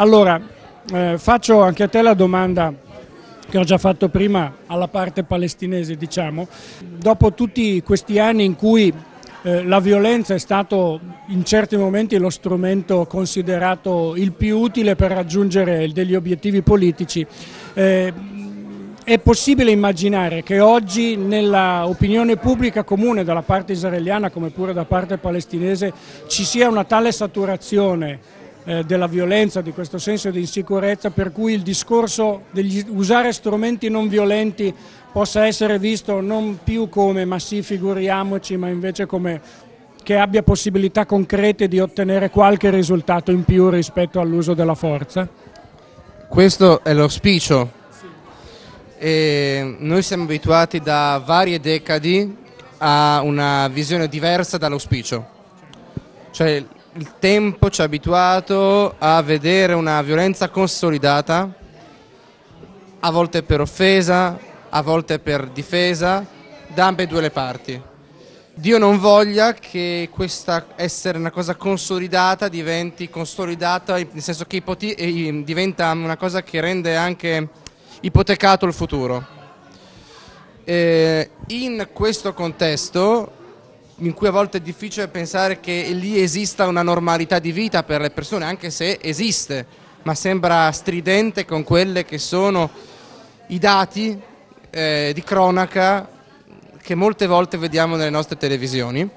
Allora, eh, faccio anche a te la domanda che ho già fatto prima alla parte palestinese, diciamo. Dopo tutti questi anni in cui eh, la violenza è stato in certi momenti lo strumento considerato il più utile per raggiungere degli obiettivi politici, eh, è possibile immaginare che oggi nella opinione pubblica comune dalla parte israeliana come pure da parte palestinese ci sia una tale saturazione eh, della violenza, di questo senso di insicurezza, per cui il discorso di usare strumenti non violenti possa essere visto non più come ma sì figuriamoci, ma invece come che abbia possibilità concrete di ottenere qualche risultato in più rispetto all'uso della forza? Questo è l'auspicio e noi siamo abituati da varie decadi a una visione diversa dall'auspicio. Cioè il tempo ci ha abituato a vedere una violenza consolidata, a volte per offesa, a volte per difesa, da ambedue le parti. Dio non voglia che questa essere una cosa consolidata diventi consolidata, nel senso che diventa una cosa che rende anche ipotecato il futuro. Eh, in questo contesto, in cui a volte è difficile pensare che lì esista una normalità di vita per le persone, anche se esiste, ma sembra stridente con quelli che sono i dati eh, di cronaca che molte volte vediamo nelle nostre televisioni.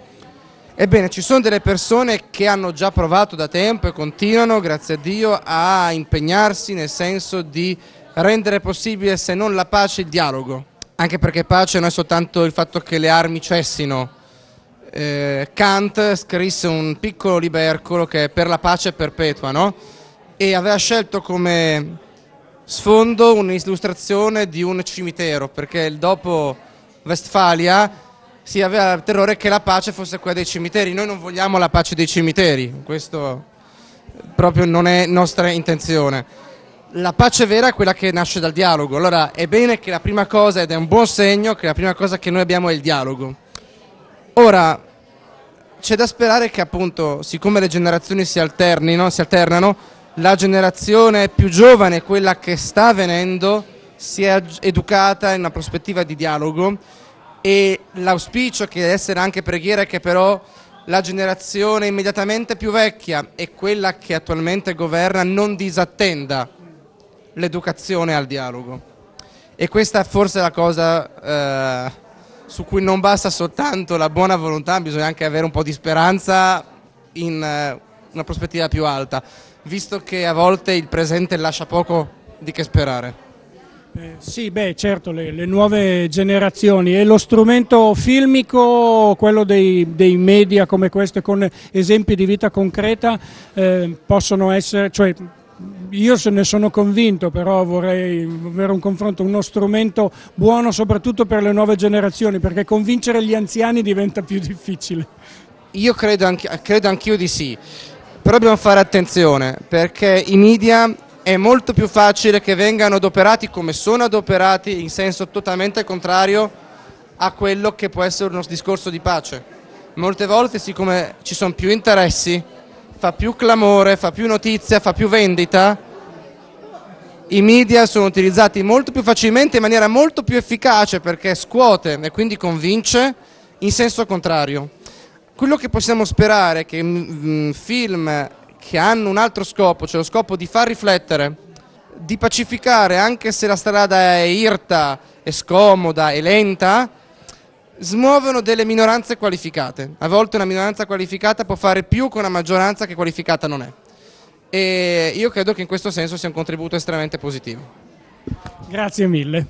Ebbene, ci sono delle persone che hanno già provato da tempo e continuano, grazie a Dio, a impegnarsi nel senso di rendere possibile se non la pace il dialogo, anche perché pace non è soltanto il fatto che le armi cessino. Eh, Kant scrisse un piccolo libercolo che è per la pace perpetua, no? E aveva scelto come sfondo un'illustrazione di un cimitero, perché dopo Westfalia si aveva terrore che la pace fosse quella dei cimiteri. Noi non vogliamo la pace dei cimiteri, questo proprio non è nostra intenzione la pace vera è quella che nasce dal dialogo. Allora è bene che la prima cosa, ed è un buon segno, che la prima cosa che noi abbiamo è il dialogo. Ora, c'è da sperare che appunto, siccome le generazioni si, alternino, si alternano, la generazione più giovane, quella che sta avvenendo, sia educata in una prospettiva di dialogo e l'auspicio che deve essere anche preghiera è che però la generazione immediatamente più vecchia e quella che attualmente governa non disattenda l'educazione al dialogo. E questa è forse la cosa eh, su cui non basta soltanto la buona volontà, bisogna anche avere un po' di speranza in eh, una prospettiva più alta, visto che a volte il presente lascia poco di che sperare. Eh, sì, beh, certo, le, le, nuove generazioni e lo strumento filmico, quello dei, dei, media come questo, con esempi di vita concreta, eh, possono essere, cioè io se ne sono convinto, però vorrei avere un confronto, uno strumento buono soprattutto per le nuove generazioni, perché convincere gli anziani diventa più difficile. Io credo, anche, credo anch'io di sì, però dobbiamo fare attenzione, perché i media è molto più facile che vengano adoperati come sono adoperati in senso totalmente contrario a quello che può essere uno discorso di pace. Molte volte, siccome ci sono più interessi, fa più clamore, fa più notizia, fa più vendita, i media sono utilizzati molto più facilmente in maniera molto più efficace perché scuote e quindi convince in senso contrario. Quello che possiamo sperare è che mm, film che hanno un altro scopo, cioè lo scopo di far riflettere, di pacificare anche se la strada è irta, è scomoda, è lenta, smuovono delle minoranze qualificate. A volte una minoranza qualificata può fare più con una maggioranza che qualificata non è. E io credo che in questo senso sia un contributo estremamente positivo. Grazie mille.